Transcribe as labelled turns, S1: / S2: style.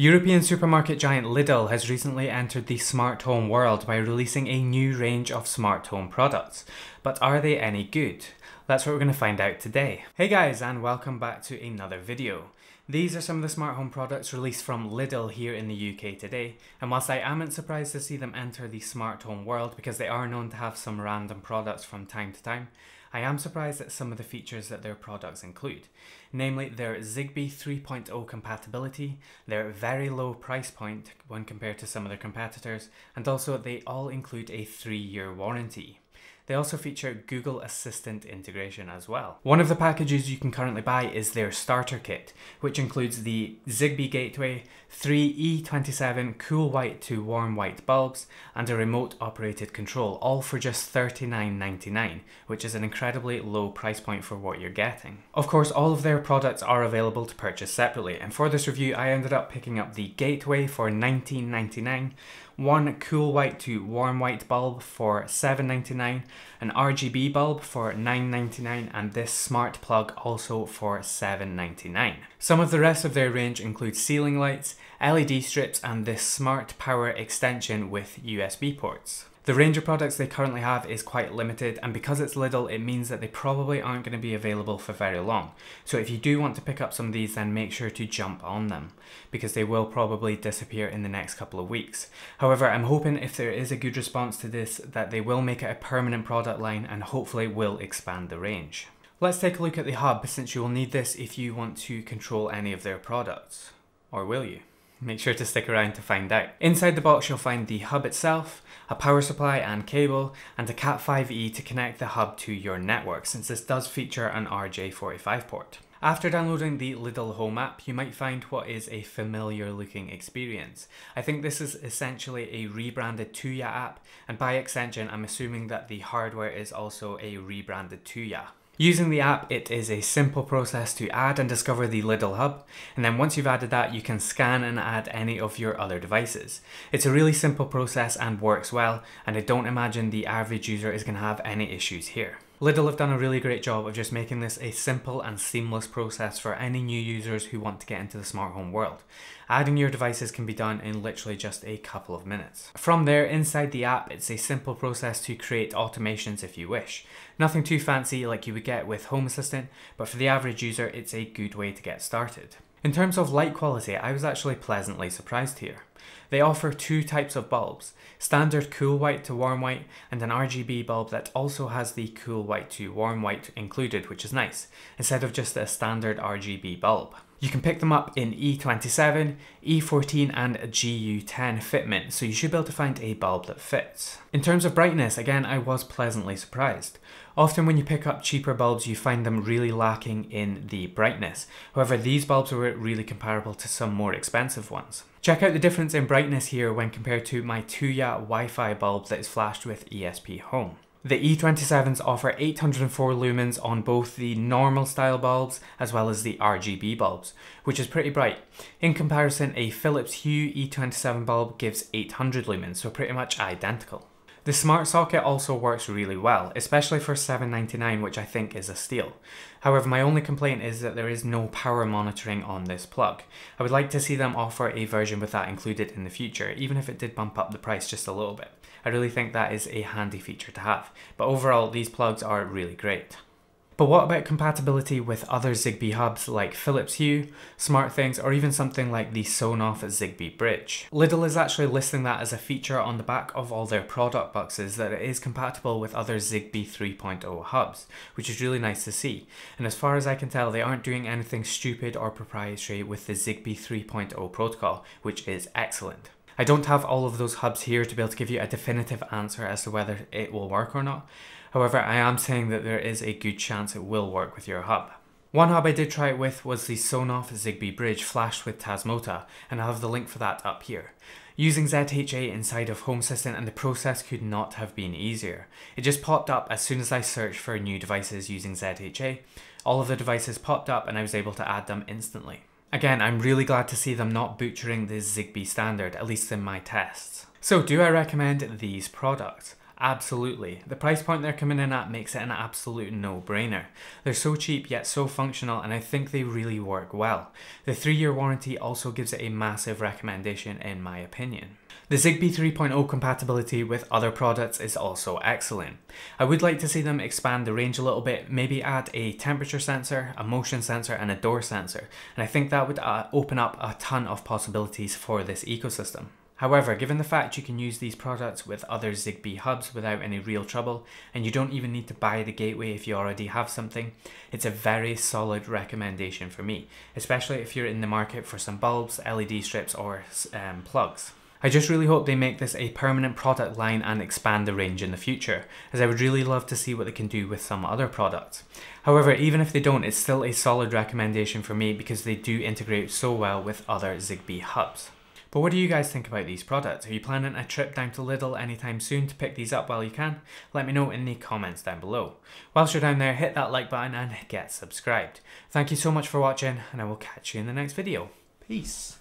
S1: European supermarket giant Lidl has recently entered the smart home world by releasing a new range of smart home products. But are they any good? That's what we're going to find out today. Hey guys and welcome back to another video. These are some of the smart home products released from Lidl here in the UK today, and whilst I amn't surprised to see them enter the smart home world because they are known to have some random products from time to time, I am surprised at some of the features that their products include, namely their Zigbee 3.0 compatibility, their very low price point when compared to some of their competitors, and also they all include a 3 year warranty. They also feature Google Assistant integration as well. One of the packages you can currently buy is their starter kit, which includes the Zigbee gateway, three E27 cool white to warm white bulbs, and a remote operated control, all for just $39.99, which is an incredibly low price point for what you're getting. Of course, all of their products are available to purchase separately, and for this review I ended up picking up the gateway for $19.99, one cool white to warm white bulb for $7.99, an RGB bulb for $9.99 and this smart plug also for $7.99. Some of the rest of their range include ceiling lights, LED strips and this smart power extension with USB ports. The range of products they currently have is quite limited and because it's Lidl it means that they probably aren't going to be available for very long. So if you do want to pick up some of these then make sure to jump on them because they will probably disappear in the next couple of weeks. However I'm hoping if there is a good response to this that they will make it a permanent product line and hopefully will expand the range. Let's take a look at the hub since you will need this if you want to control any of their products. Or will you? Make sure to stick around to find out. Inside the box you'll find the hub itself, a power supply and cable, and a Cat5e to connect the hub to your network since this does feature an RJ45 port. After downloading the Lidl Home app, you might find what is a familiar looking experience. I think this is essentially a rebranded Tuya app, and by extension I'm assuming that the hardware is also a rebranded Tuya. Using the app, it is a simple process to add and discover the Lidl Hub, and then once you've added that, you can scan and add any of your other devices. It's a really simple process and works well, and I don't imagine the average user is going to have any issues here. Lidl have done a really great job of just making this a simple and seamless process for any new users who want to get into the smart home world. Adding your devices can be done in literally just a couple of minutes. From there, inside the app, it's a simple process to create automations if you wish. Nothing too fancy like you would get with Home Assistant, but for the average user, it's a good way to get started. In terms of light quality, I was actually pleasantly surprised here. They offer two types of bulbs, standard cool white to warm white and an RGB bulb that also has the cool white to warm white included which is nice, instead of just a standard RGB bulb. You can pick them up in E27, E14 and GU10 fitment, so you should be able to find a bulb that fits. In terms of brightness, again I was pleasantly surprised. Often when you pick up cheaper bulbs you find them really lacking in the brightness, however these bulbs were really comparable to some more expensive ones. Check out the difference in brightness here when compared to my Tuya Wi-Fi bulb that is flashed with ESP Home. The E27s offer 804 lumens on both the normal style bulbs as well as the RGB bulbs, which is pretty bright. In comparison, a Philips Hue E27 bulb gives 800 lumens, so pretty much identical. The smart socket also works really well, especially for $7.99 which I think is a steal. However, my only complaint is that there is no power monitoring on this plug. I would like to see them offer a version with that included in the future, even if it did bump up the price just a little bit. I really think that is a handy feature to have. But overall, these plugs are really great. But what about compatibility with other Zigbee hubs like Philips Hue, SmartThings, or even something like the Sonoff Zigbee Bridge? Lidl is actually listing that as a feature on the back of all their product boxes that it is compatible with other Zigbee 3.0 hubs, which is really nice to see. And as far as I can tell, they aren't doing anything stupid or proprietary with the Zigbee 3.0 protocol, which is excellent. I don't have all of those hubs here to be able to give you a definitive answer as to whether it will work or not. However, I am saying that there is a good chance it will work with your hub. One hub I did try it with was the Sonoff Zigbee Bridge flashed with Tasmota, and I'll have the link for that up here. Using ZHA inside of Home Assistant and the process could not have been easier. It just popped up as soon as I searched for new devices using ZHA. All of the devices popped up and I was able to add them instantly. Again, I'm really glad to see them not butchering the Zigbee standard, at least in my tests. So do I recommend these products? Absolutely. The price point they're coming in at makes it an absolute no-brainer. They're so cheap yet so functional and I think they really work well. The 3-year warranty also gives it a massive recommendation in my opinion. The Zigbee 3.0 compatibility with other products is also excellent. I would like to see them expand the range a little bit, maybe add a temperature sensor, a motion sensor and a door sensor, and I think that would uh, open up a ton of possibilities for this ecosystem. However, given the fact you can use these products with other Zigbee hubs without any real trouble, and you don't even need to buy the gateway if you already have something, it's a very solid recommendation for me, especially if you're in the market for some bulbs, LED strips or um, plugs. I just really hope they make this a permanent product line and expand the range in the future, as I would really love to see what they can do with some other products. However, even if they don't, it's still a solid recommendation for me because they do integrate so well with other Zigbee hubs. But what do you guys think about these products? Are you planning a trip down to Lidl anytime soon to pick these up while you can? Let me know in the comments down below. Whilst you're down there, hit that like button and get subscribed. Thank you so much for watching and I will catch you in the next video. Peace.